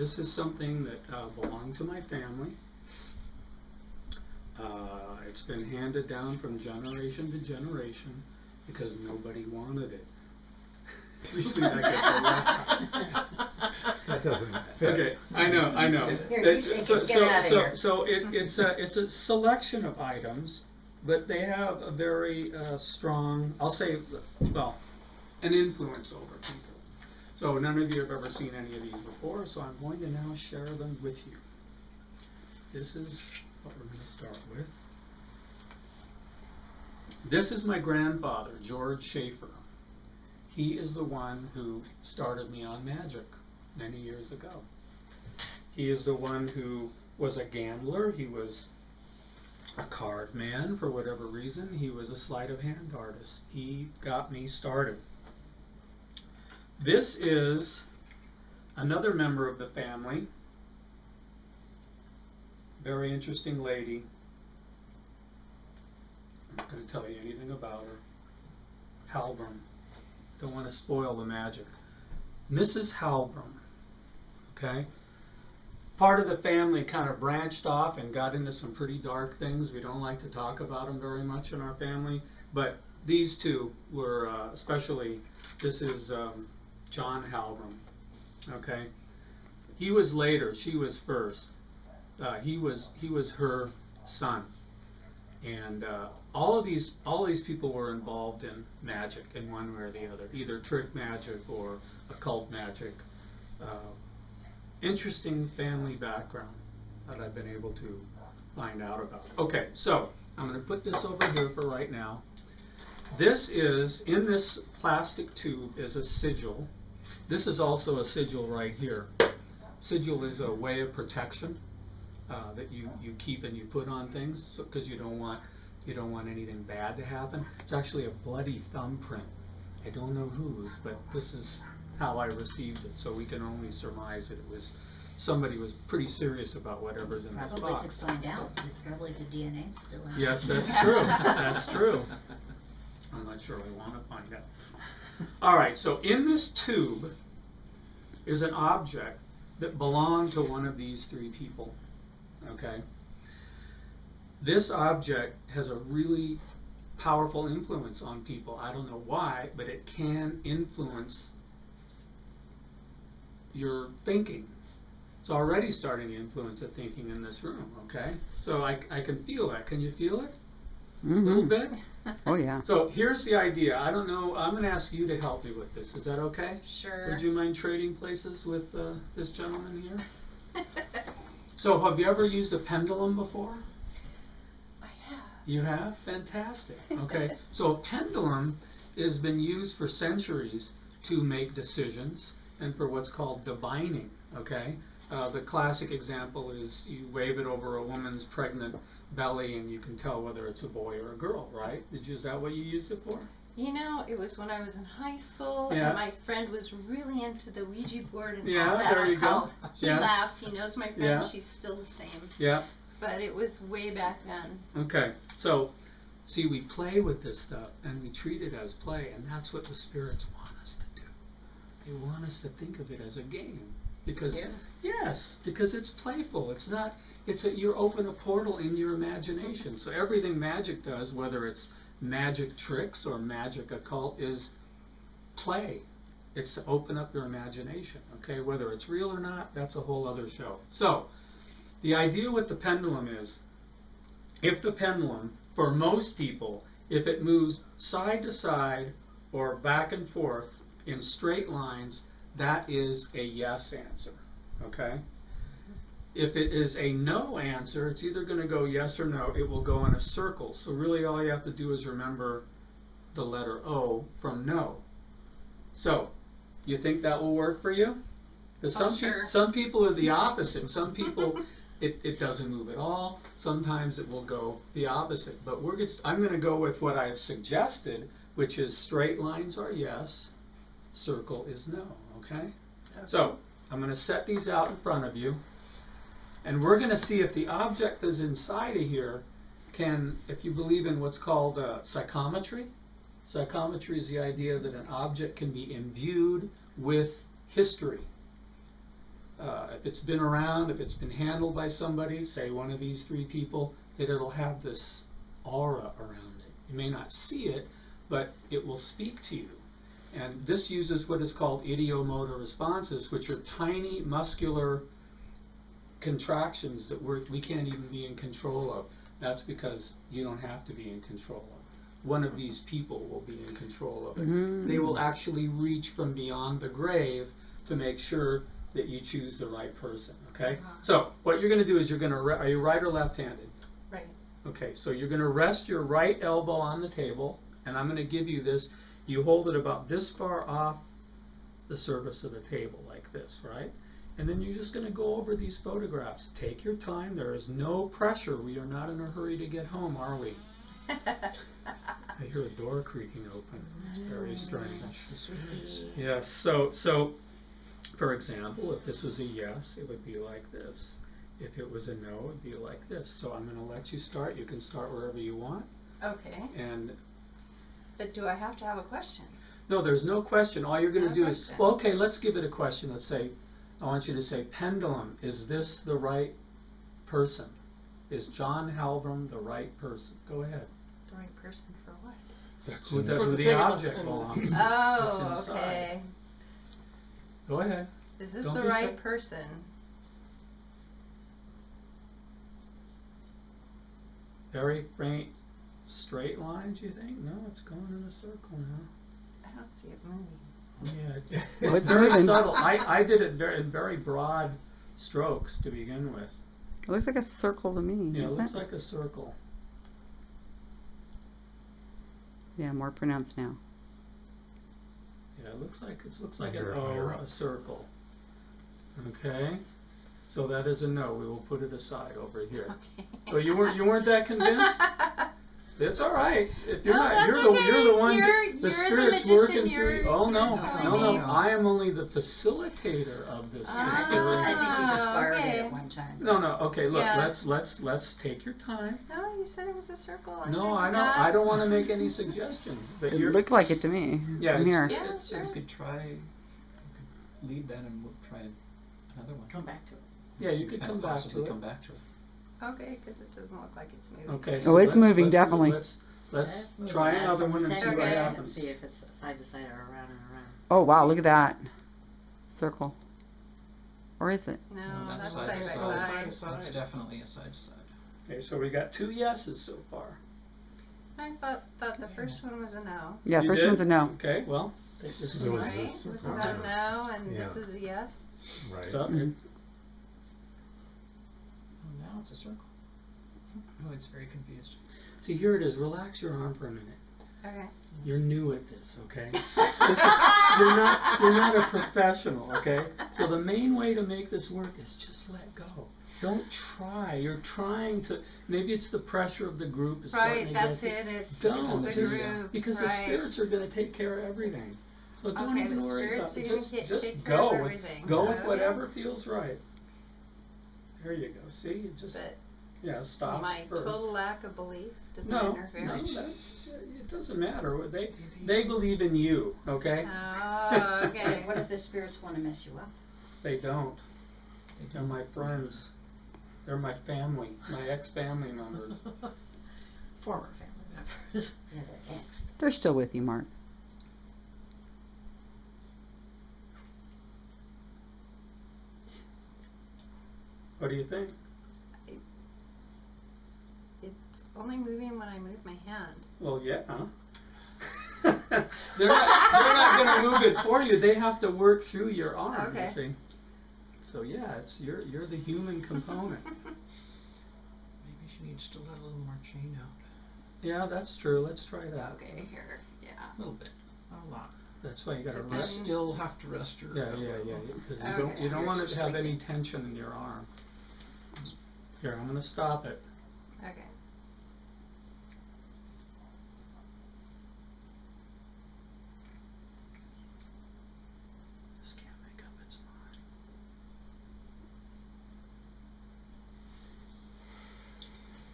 This is something that uh, belonged to my family. Uh, it's been handed down from generation to generation because nobody wanted it. Usually that gets a lot. That doesn't fit. Okay, I know, I know. Here, It- so- so- so- So it, it's a, it's a selection of items, but they have a very, uh, strong, I'll say, well, an influence over people. So none of you have ever seen any of these before, so I'm going to now share them with you. This is what we're gonna start with. This is my grandfather, George Schaefer. He is the one who started me on magic many years ago. He is the one who was a gambler. He was a card man for whatever reason. He was a sleight of hand artist. He got me started. This is another member of the family. Very interesting lady. I'm not going to tell you anything about her. Halbram. Don't want to spoil the magic. Mrs. Halbram. Okay? Part of the family kind of branched off and got into some pretty dark things. We don't like to talk about them very much in our family. But these two were, uh, especially, this is um, John Halbram. Okay? He was later, she was first. Uh, he was he was her son, and uh, all of these all of these people were involved in magic in one way or the other, either trick magic or occult magic. Uh, interesting family background that I've been able to find out about. Okay, so I'm going to put this over here for right now. This is in this plastic tube is a sigil. This is also a sigil right here. Sigil is a way of protection uh, that you, you keep and you put on things, so, cause you don't want, you don't want anything bad to happen. It's actually a bloody thumbprint. I don't know whose, but this is how I received it, so we can only surmise that it was, somebody was pretty serious about whatever's in this box. Probably could find out, because probably the DNA still out. Yes, that's true, that's true. I'm not sure we wanna find out. All right, so in this tube is an object that belonged to one of these three people, okay? This object has a really powerful influence on people. I don't know why, but it can influence your thinking. It's already starting to influence the thinking in this room, okay? So I, I can feel that. Can you feel it? A little bit? Oh, yeah. So here's the idea. I don't know, I'm gonna ask you to help me with this. Is that okay? Sure. Would you mind trading places with uh, this gentleman here? So have you ever used a pendulum before? I have. You have? Fantastic. Okay. so a pendulum has been used for centuries to make decisions and for what's called divining. Okay. Uh, the classic example is you wave it over a woman's pregnant belly and you can tell whether it's a boy or a girl, right? Did you, is that what you used it for? You know, it was when I was in high school, Yeah. and my friend was really into the Ouija board and Yeah, all that there you go. He Yeah. laughs. He knows my friend. Yeah. She's still the same. Yeah. But it was way back then. Okay, so, see, we play with this stuff and we treat it as play, and that's what the spirits want us to do. They want us to think of it as a game. Because, Yeah. yes, because it's playful. It's not, it's a, you open a portal in your imagination. So everything magic does, whether it's magic tricks or magic occult, is play. It's to open up your imagination, okay? Whether it's real or not, that's a whole other show. So, the idea with the pendulum is, if the pendulum, for most people, if it moves side to side or back and forth in straight lines, that is a yes answer, okay? If it is a no answer, it's either gonna go yes or no, it will go in a circle. So really all you have to do is remember the letter O from no. So, you think that will work for you? 'Cause Oh, some, peop- sure. some people are the opposite. Some people, it, it doesn't move at all. Sometimes it will go the opposite. But we're I'm gonna go with what I've suggested, which is straight lines are yes, circle is no, okay? So, I'm gonna set these out in front of you. And we're gonna see if the object that's inside of here can, if you believe in what's called uh, psychometry. Psychometry is the idea that an object can be imbued with history. uh, if it's been around, if it's been handled by somebody, say one of these three people, that it'll have this aura around it. You may not see it, but it will speak to you. And this uses what is called ideomotor responses, which are tiny muscular contractions that we're, we can't even be in control of. That's because you don't have to be in control of. One of these people will be in control of it. Mhm. They will actually reach from beyond the grave to make sure that you choose the right person, okay? So, what you're gonna do is you're gonna, re- are you right or left-handed? Right. Okay, so you're gonna rest your right elbow on the table, and I'm gonna give you this, you hold it about this far off the surface of the table, like this, right? And then you're just gonna go over these photographs. Take your time, there is no pressure, we are not in a hurry to get home, are we? I hear a door creaking open, it's very strange. Yes, so, so, for example, if this was a yes, it would be like this. If it was a no, it'd be like this. So I'm gonna let you start, you can start wherever you want, Okay, and, but do I have to have a question? no, there's no question, all you're gonna No do is, well, okay, let's give it a question, let's say, I want you to say, pendulum, is this the right person? Is John Halbram the right person? Go ahead. The right person for what? That's Who in does who the the object belongs? Oh, okay. Go ahead. Is this Don't the right shy. person? Very faint straight lines, you think? No, it's going in a circle now. I don't see it moving. Yeah, it- it's it's very moving. subtle. I, I did it very, in very broad strokes to begin with. It looks like a circle to me. Yeah, it looks it? like a circle. Yeah, more pronounced now. Yeah, it looks like, it looks like an Higher- O, higher up. a circle. Okay, so that is a no. We will put it aside over here. Okay. So you weren't, you weren't that convinced? It's all right. If you're No, not, that's you're the, you're the one, You're- the you're the spirit's magician. working through You're- you. Oh, you're no, no, no. I am only the facilitator of this Ah. I experience. think he just Ah, borrowed it okay. at one time. No, no, okay, look, Yeah. let's, let's, let's take your time. No, you said it was a circle. I No, I don't, got- I don't wanna make any suggestions, but It you're, looked like it to me. Yeah, from it's- here. Yeah, it's- sure. You could try, you could leave that and we'll try another one. Come back to it. yeah, you could And come back to it. come back to it. Okay, because it doesn't look like it's moving. Okay. Oh, it's let's- moving, let's definitely. Let's, let's Let's move try it another from one and see second what Okay. one happens. See if it's side to side or around and around. Oh wow, look at that circle. Or is it? No, No, that's side side to by side. side. That's definitely a side to side. Okay, so we got two yeses so far. I thought, thought the first one was a no. Yeah, You first did? one's a no. Okay, well, take this There one. was Right? this Was that a no and this is a yes? Right. So, Mhm. Oh, now it's a circle. Oh, it's very confused. See, here it is. Relax your arm for a minute. Okay. You're new at this, okay? This is, you're not you're not a professional, okay? So the main way to make this work is just let go. Don't try. You're trying to. Maybe it's the pressure of the group. Is Right, that's it. It's, Don't it's the just group. because the spirits are going to take care of everything. So don't Okay, even worry about it. Just just go with go with Okay. whatever feels right. There you go. See, you just But yeah stop my first. total lack of belief doesn't no, interfere. no, that's, it doesn't matter. What They they believe in you, okay? Oh, okay. What if the spirits wanna mess you up? They don't. They're my friends. They're my family, my ex-family members. Former family members. Yeah, the ex. They're still with you, Mark. What do you think? It's only moving when I move my hand. Well, yeah. Huh? they're not. They're not going to move it for you. They have to work through your arm. Okay. You see. So yeah, it's you're you're the human component. Maybe she needs to let a little more chain out. yeah, that's true. Let's try that. okay, here. Yeah. A little bit, not a lot. That's why you got to rest. then- Still have to rest your. Yeah, yeah, yeah. Because you don't you don't want to have are any tension in your arm. Here, I'm going to stop it. Okay. Just can't make up its mind.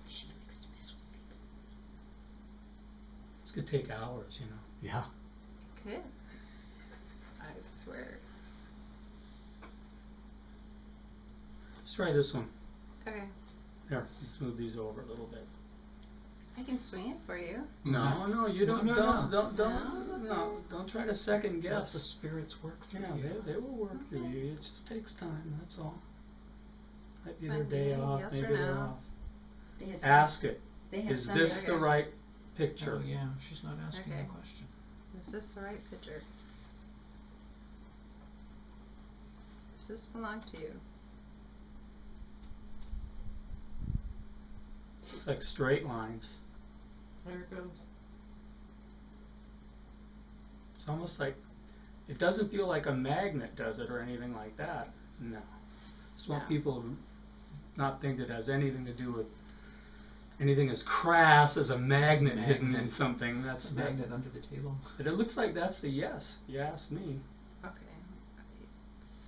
She likes to mess with people. This could take hours, you know. Yeah. Good. I swear. Let's try this one. Okay, Here, let's move these over a little bit. I can swing it for you. No, no, you don't, no, don't, no. don't, don't, no, don't try to second Let guess. the spirits work through Yeah, you. they, they will work through you, it just takes time, that's all. Might be their day a off, yes maybe or they're no. off. They have some- Ask it, They have is some this the right picture? Oh, yeah, she's not asking Okay. the question. Is this the right picture? Does this belong to you? It's like straight lines, There it goes. it's almost like, it doesn't feel like a magnet does it or anything like that, no. Want No. people not think it has anything to do with anything as crass as a magnet hidden in something, that's, a that, magnet under the table. but it looks like that's the yes, you asked me.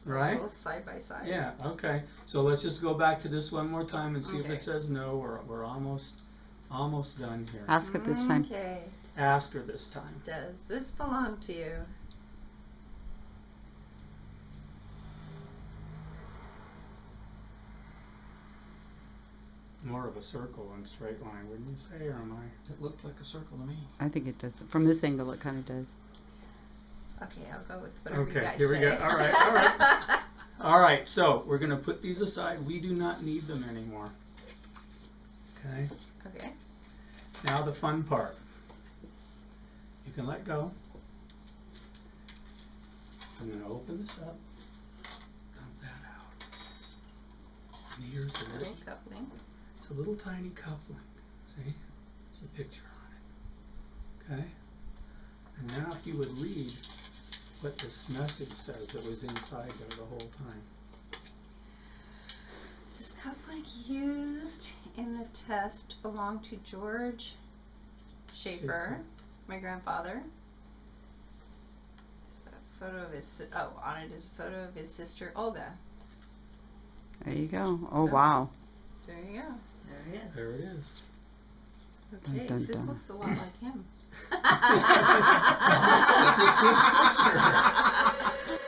Okay. It's a Right? little Side by side. Yeah, okay, so let's just go back to this one more time and see if it says no, we're, we're almost, almost done here. Ask it this time. Okay, Ask her this time. does this belong to you? More of a circle and straight line, wouldn't you say, or am I? It looked like a circle to me. I think it does. From this angle, it kind of does. Okay, I'll go with whatever you Okay, guys here we go. say. All right, all right. Alright, so we're gonna put these aside, we do not need them anymore. Okay, Okay, now the fun part. You can let go. I'm gonna open this up, dump that out. And here's the little it's a little tiny cufflink, see? There's a picture on it. Okay? And now if you would read what this message says that was inside there the whole time. This cufflink used in the test belonged to George Schaefer, Schaefer. my grandfather. It's a photo of his, oh, on it is a photo of his sister Olga. There you go. Oh, So- wow. There you go. There it is. There it is. Okay, dun, this dun. looks a lot like him. it's, it's his sister.